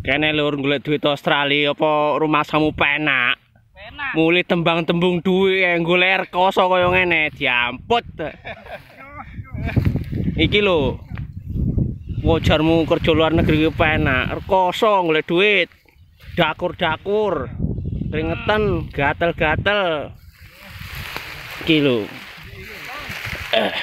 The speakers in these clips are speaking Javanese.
Kene lur golek duit Australia apa rumah samu penak. Penak. Muli tembang-tembung duit yang golek rekoso kaya ngene diamput. Iki lho. Wajarmu kerja luar negeri penak, rekoso golek duit. Dakur-dakur. Keringetan, gatel-gatel. Iki lho. Eh.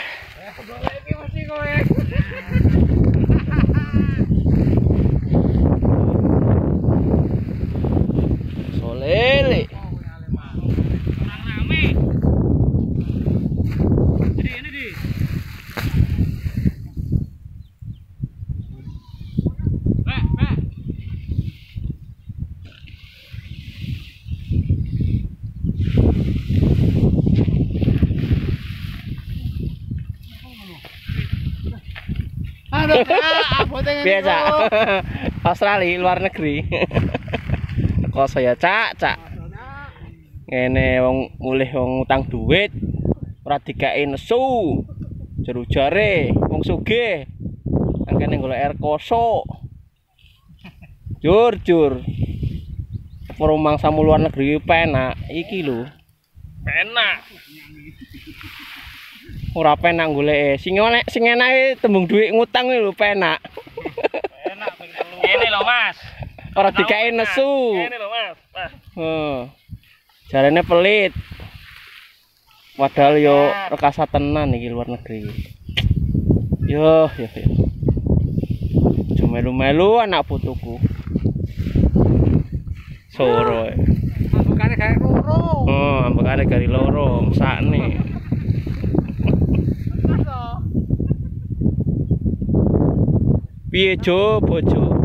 Biasa. Australia luar negeri. Rekoso ya cak, cak. Ngene wong mulih wong utang duit ora digawe nesu. Jeru jare wong sugih. Kan kene golek air koso. Jur jur. Perumang samu luar negeri penak iki lho. Penak. Ora penak golek sing enak sing enake tembung duit ngutang lho penak. Enak ping telu. Ngene lho, Mas. Ora digawe nesu. Ngene lho, Mas. Nah. Heeh. Jarene pelit. Padahal yo rekasa tenan iki luar negeri. Yo, yo, yo. Cuma melu-melu anak putuku. Soro. e. Bukannya kayak loro. Oh, ambekane gari loro mesakne. Piye Jo, bojo?